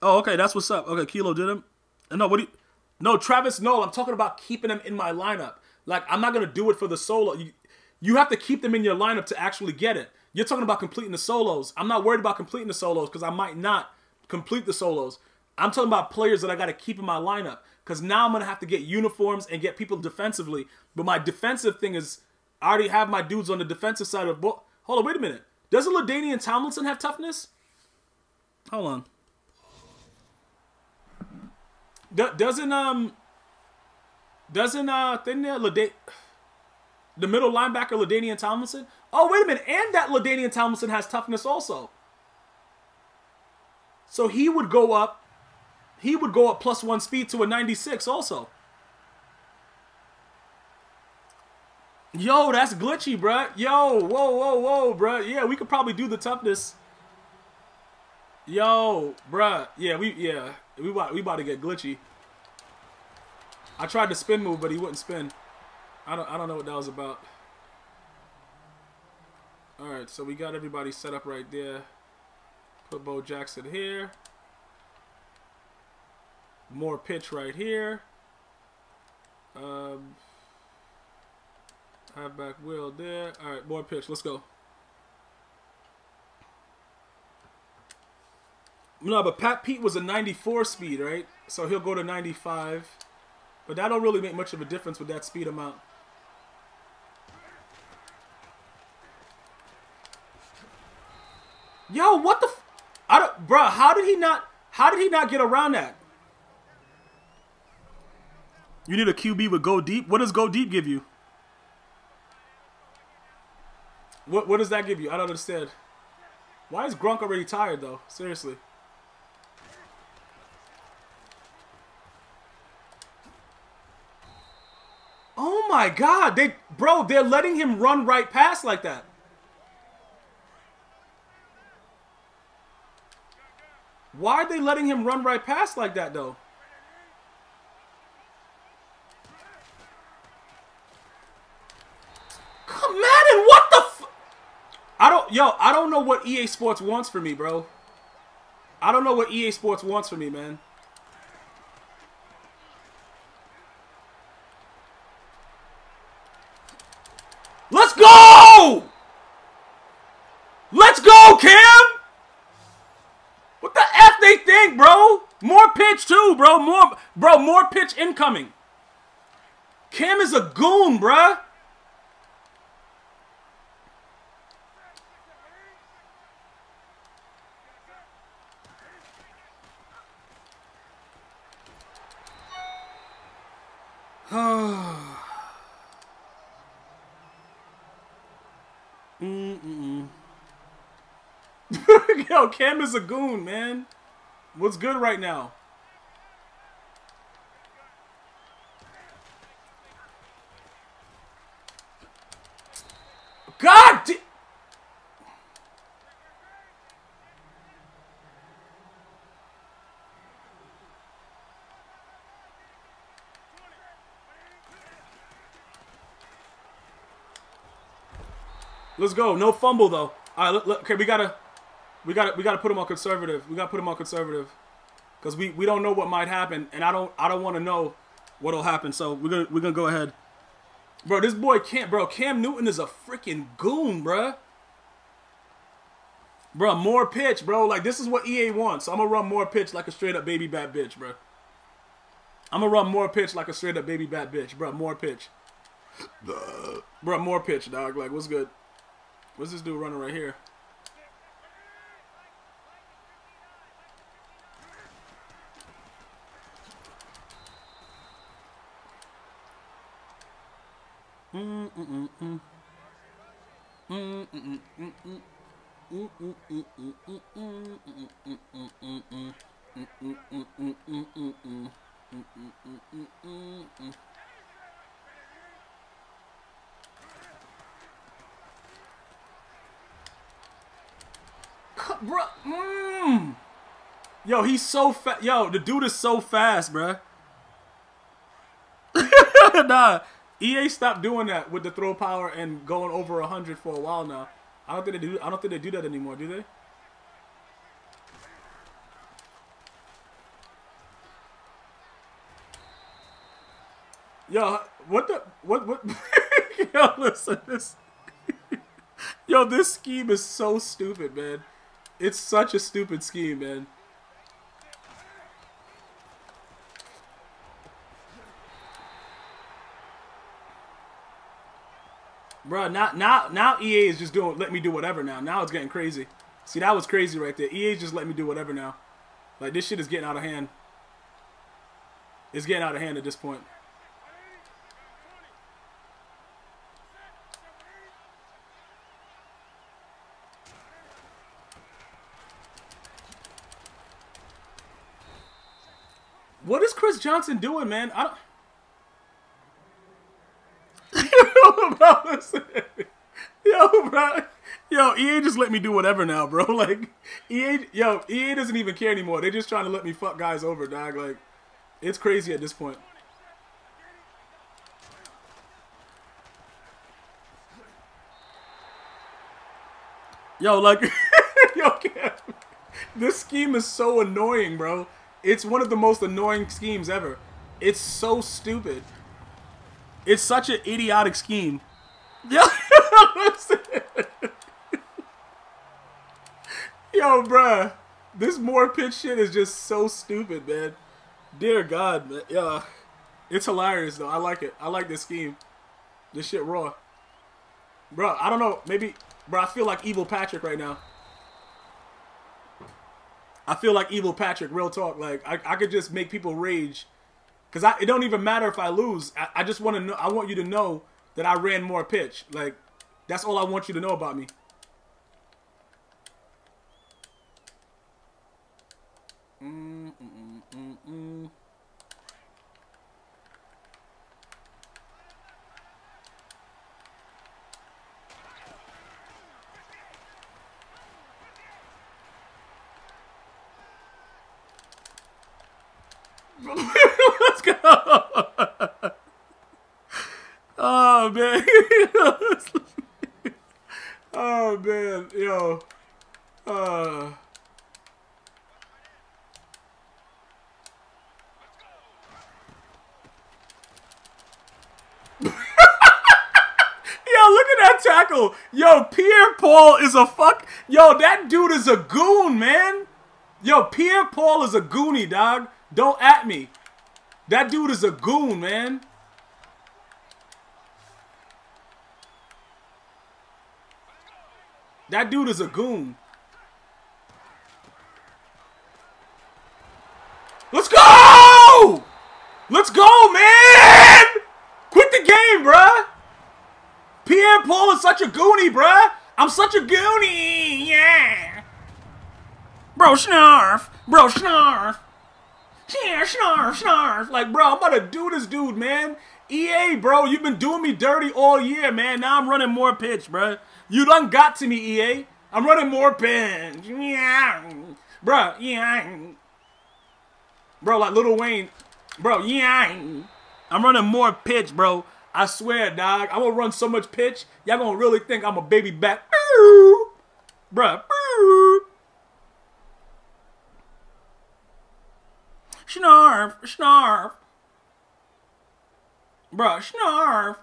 Oh, okay, that's what's up. Okay, Kilo did him. No, what do you? No, Travis. No, I'm talking about keeping them in my lineup. Like I'm not gonna do it for the solo. You, you have to keep them in your lineup to actually get it. You're talking about completing the solos. I'm not worried about completing the solos because I might not complete the solos. I'm talking about players that I got to keep in my lineup because now I'm gonna have to get uniforms and get people defensively. But my defensive thing is, I already have my dudes on the defensive side of. Hold on, wait a minute. Doesn't LaDainian Tomlinson have toughness? Hold on. Do, doesn't um doesn't uh there Lada- the middle linebacker LaDainian Tomlinson? Oh wait a minute, and that LaDainian Tomlinson has toughness also. So he would go up, he would go up plus one speed to a 96 also. Yo, that's glitchy, bruh. Yo, whoa, whoa, whoa, bruh. Yeah, we could probably do the toughness. Yo, bruh. Yeah, we yeah. We about, we about to get glitchy. I tried to spin move, but he wouldn't spin. I don't I don't know what that was about. Alright, so we got everybody set up right there. Put Bo Jackson here. More pitch right here. Um, halfback Will there. All right, more pitch. Let's go. No, but Pat Pete was a 94 speed, right? So he'll go to 95. But that don't really make much of a difference with that speed amount. Yo, what the? F I don't, bruh. How did he not? How did he not get around that? You need a QB with go deep. What does go deep give you? What What does that give you? I don't understand. Why is Gronk already tired though? Seriously. Oh my God! They, bro, they're letting him run right past like that. Why are they letting him run right past like that, though? Come Madden, what the f I don't, yo, I don't know what EA Sports wants for me, bro. I don't know what EA Sports wants for me, man. Let's go! Let's go, Cam! What the F they think, bro? More pitch too, bro. More bro, more pitch incoming. Cam is a goon, bruh. Mm-mm. Yo, Cam is a goon, man. What's good right now? God di- Let's go. No fumble though. All right, look, look, okay, we gotta, we gotta, we gotta put him on conservative. We gotta put him on conservative, because we we don't know what might happen, and I don't I don't want to know what'll happen. So we're gonna we're gonna go ahead, bro. This boy can't, bro. Cam Newton is a freaking goon, bro. Bro, more pitch, bro. Like this is what EA wants. So I'm gonna run more pitch like a straight up baby bat bitch, bro. I'm gonna run more pitch like a straight up baby bat bitch, bro. More pitch, bro. More pitch, dog. Like what's good? What's this dude running right here? Mm. Yo, he's so fast. Yo, the dude is so fast, bruh. nah, EA stopped doing that with the throw power and going over 100 for a while now. I don't think they do. I don't think they do that anymore, do they? Yo, what the what what? yo, listen this. yo, this scheme is so stupid, man. It's such a stupid scheme, man. Bro, now now now EA is just doing let me do whatever now. Now it's getting crazy. See, that was crazy right there. EA just let me do whatever now. Like this shit is getting out of hand. It's getting out of hand at this point. Johnson doing, man? I don't. bro, listen. Yo, bro. Yo, EA just let me do whatever now, bro. Like, EA, yo, EA doesn't even care anymore. They're just trying to let me fuck guys over, dog. Like, it's crazy at this point. Yo, like, yo, this scheme is so annoying, bro. It's one of the most annoying schemes ever. It's so stupid. It's such an idiotic scheme. Yo, bruh. This more pitch shit is just so stupid, man. Dear God, man. Yeah. It's hilarious, though. I like it. I like this scheme. This shit raw. Bro, I don't know. Maybe, bro, I feel like Evil Patrick right now. I feel like Evil Patrick, real talk. Like, I, I could just make people rage. Because I, it don't even matter if I lose. I, I just want to know. I want you to know that I ran more pitch. Like, that's all I want you to know about me. Mm, mm, mm, Let's go. oh man. oh man, yo. Uh Yo, look at that tackle. Yo, Pierre Paul is a fuck. Yo, that dude is a goon, man. Yo, Pierre Paul is a goonie, dog. Don't at me. That dude is a goon, man. That dude is a goon. Let's go! Let's go, man! Quit the game, bruh! Pierre Paul is such a goonie, bruh! I'm such a goonie, yeah! Bro, snarf! Bro, snarf! Yeah, snarf, snarf. Like, bro, I'm about to do this dude, man. EA, bro, you've been doing me dirty all year, man. Now I'm running more pitch, bro. You done got to me, EA. I'm running more pitch. Yeah. Bro, yeah. Bro, like Lil Wayne. Bro, yeah. I'm running more pitch, bro. I swear, dog. I'm gonna run so much pitch, y'all gonna really think I'm a baby back. Bruh. Snarf, snarf. Bruh, snarf.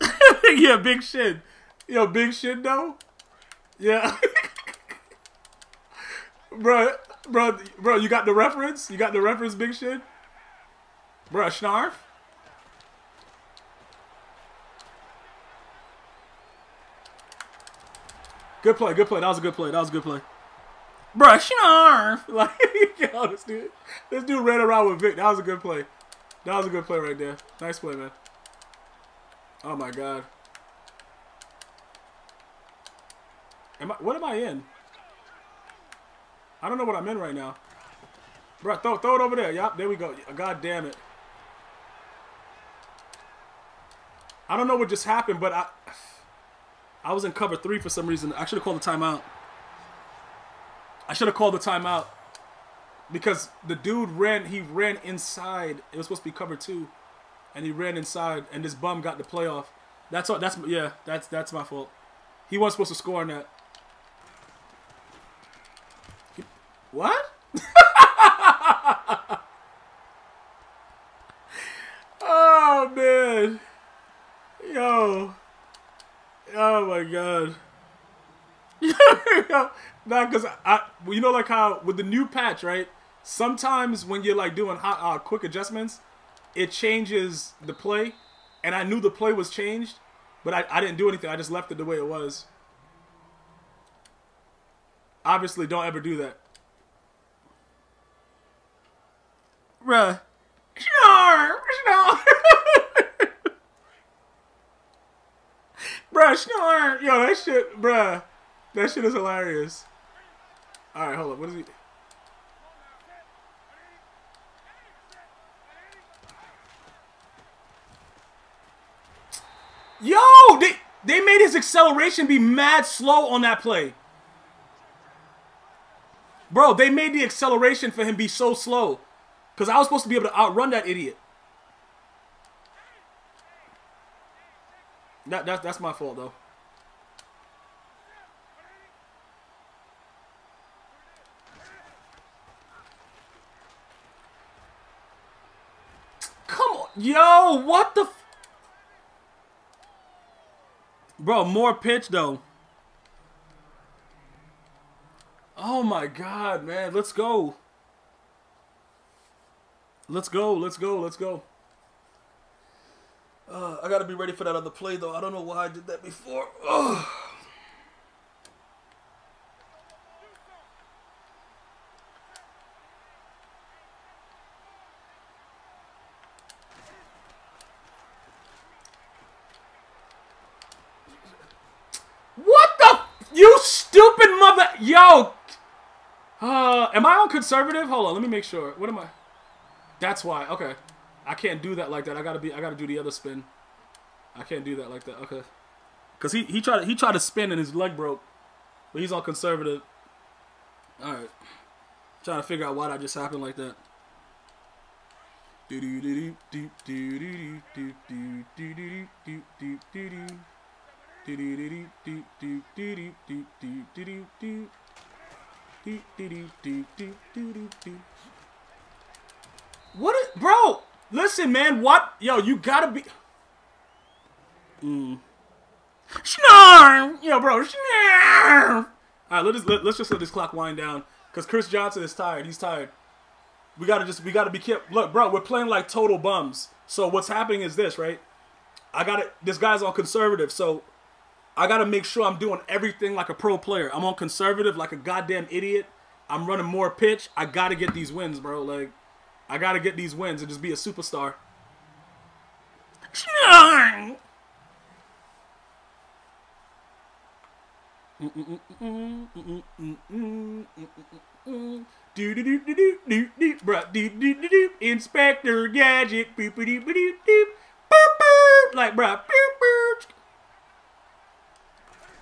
yeah, big shit. Yo, big shit though. Yeah. bro, bro, bro, you got the reference? You got the reference, big shit? Bruh, snarf. Good play, good play. That was a good play. That was a good play. Brush your arm. Like, yo, this dude, this dude ran around with Vic. That was a good play. That was a good play right there. Nice play, man. Oh my god. Am I? What am I in? I don't know what I'm in right now. Bro, throw, throw it over there. Yup, there we go. God damn it. I don't know what just happened, but I, I was in cover three for some reason. I should have called the timeout. I should have called the timeout because the dude ran. He ran inside. It was supposed to be cover two, and he ran inside. And this bum got the playoff. That's all. That's yeah. That's that's my fault. He wasn't supposed to score on that. What? oh man, yo, oh my god nah, because I, you know, like how with the new patch, right? Sometimes when you're like doing hot, uh, quick adjustments, it changes the play, and I knew the play was changed, but I, I didn't do anything. I just left it the way it was. Obviously, don't ever do that. Bruh. Snore! Snore! bruh, snore! Yo, that shit, bruh. That shit is hilarious. Alright, hold up. What is he? Yo! They, they made his acceleration be mad slow on that play. Bro, they made the acceleration for him be so slow. Because I was supposed to be able to outrun that idiot. That, that, that's my fault, though. Come on. Yo, what the... Bro, more pitch, though. Oh, my God, man. Let's go. Let's go, let's go, let's go. Uh, I gotta be ready for that other play though. I don't know why I did that before. Ugh. What the? You stupid mother. Yo. Uh, am I on conservative? Hold on, let me make sure. What am I? That's why. Okay. I can't do that like that. I gotta be. I gotta do the other spin. I can't do that like that. Okay. Cause he he tried he tried to spin and his leg broke, but he's on conservative. All right. Trying to figure out why that just happened like that. Do do do do do do do do do do do do do do. What, is, bro? Listen, man. What? Yo, you gotta be. Mm. Snarf! Yo, bro. Snarf! All right, let us let, let's just let this clock wind down because Chris Johnson is tired. He's tired. We gotta just we gotta be careful. Look, bro, we're playing like total bums. So what's happening is this, right? I got it. This guy's all conservative, so I gotta make sure I'm doing everything like a pro player. I'm on conservative like a goddamn idiot. I'm running more pitch. I gotta get these wins, bro. Like. I gotta get these wins and just be a superstar. Do do do do do do do bruh do do do do Inspector Gadget boop boop boop boop boop boop boop like bruh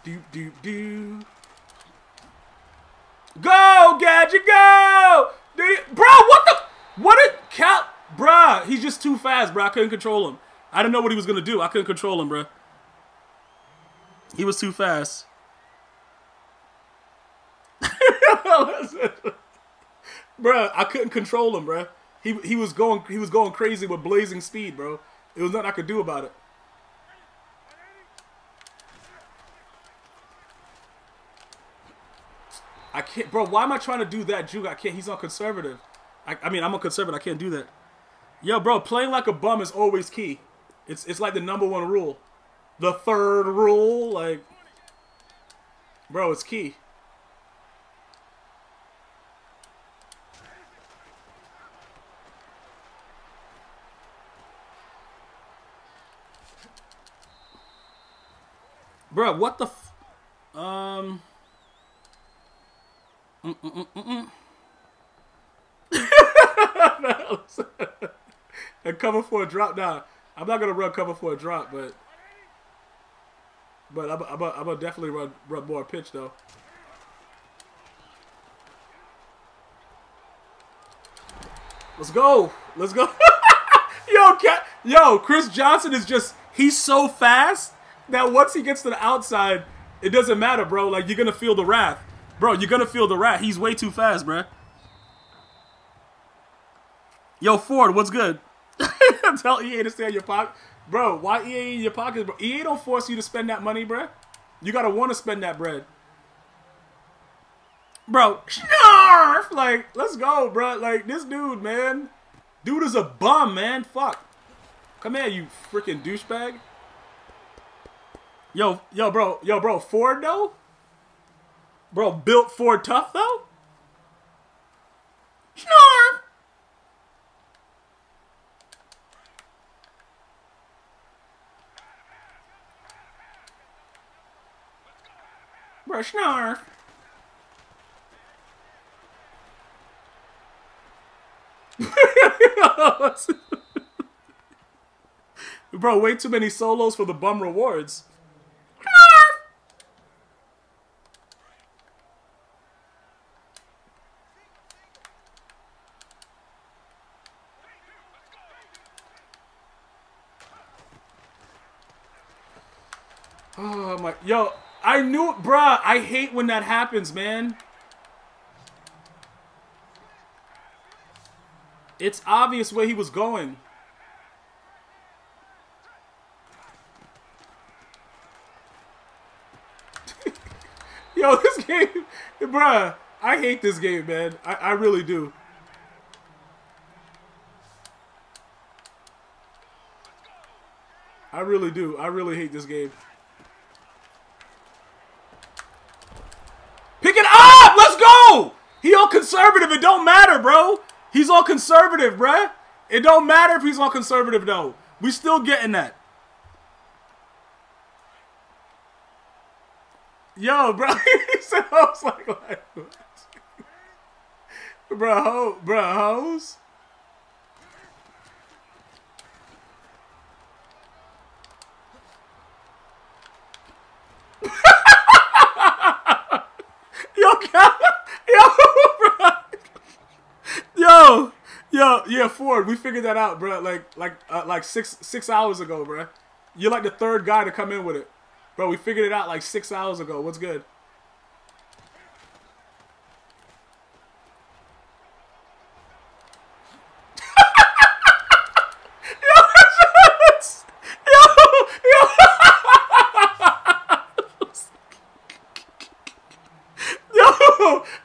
boop boop do do do Go Gadget go! Bro, what the what did Cal Bruh, he's just too fast, bro. I couldn't control him. I didn't know what he was gonna do. I couldn't control him, bro. He was too fast. bruh, I couldn't control him, bruh. He he was going he was going crazy with blazing speed, bro. It was nothing I could do about it. Can't, bro. Why am I trying to do that, juke? I can't. He's on conservative. I, I mean, I'm a conservative. I can't do that. Yo, bro, playing like a bum is always key. It's it's like the number one rule. The third rule, like, bro, it's key. Bro, what the um and cover for a drop. Now, I'm not gonna run cover for a drop, but but I'm, I'm, I'm gonna definitely run run more pitch though. Let's go. Let's go. yo, cat. Yo, Chris Johnson is just he's so fast that once he gets to the outside, it doesn't matter, bro. Like you're gonna feel the wrath. Bro, you're gonna feel the rat. He's way too fast, bro. Yo, Ford, what's good? Tell EA to stay in your pocket. Bro, why EA in your pocket, bro? EA don't force you to spend that money, bro. You gotta want to spend that bread. bro, snarf! Like, let's go, bro. Like, this dude, man. Dude is a bum, man. Fuck. Come here, you freaking douchebag. Yo, yo, bro, yo, bro, Ford though? Bro, built for tough though? Snarf! Bro, snarf. Bro, way too many solos for the bum rewards. Oh my, yo, I knew it, bruh. I hate when that happens, man. It's obvious where he was going. Yo, this game, bruh, I hate this game, man. I, I really do. I really do. I really hate this game. Pick it up! Let's go! He all conservative. It don't matter, bro. He's all conservative, bruh. It don't matter if he's all conservative, though. We still getting that. Yo, bro. he said I was like, like bro, ho, bro, hoes. yo, yo, bro. Yo, yeah, Ford. We figured that out, bro. Like, like, uh, like six six hours ago, bro. You're like the third guy to come in with it. Bro, we figured it out like six hours ago. What's good?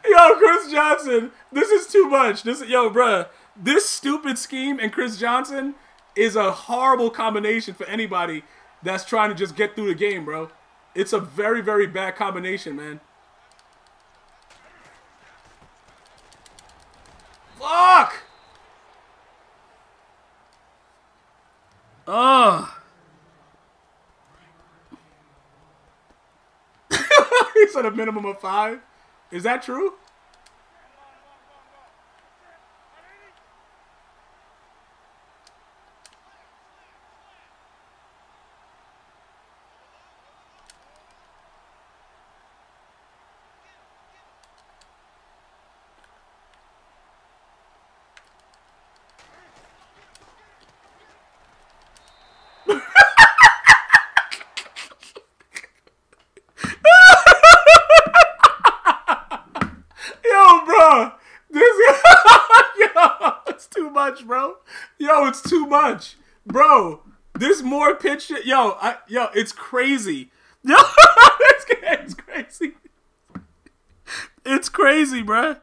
yo, Chris Johnson, this is too much. This, yo, bruh, this stupid scheme and Chris Johnson is a horrible combination for anybody that's trying to just get through the game, bro. It's a very, very bad combination, man. Fuck! Ugh. he said a minimum of five. Is that true? Much, bro. Yo, it's too much, bro. There's more pitch. Yo, I, yo, it's crazy. Yo, it's, it's crazy. It's crazy, bro.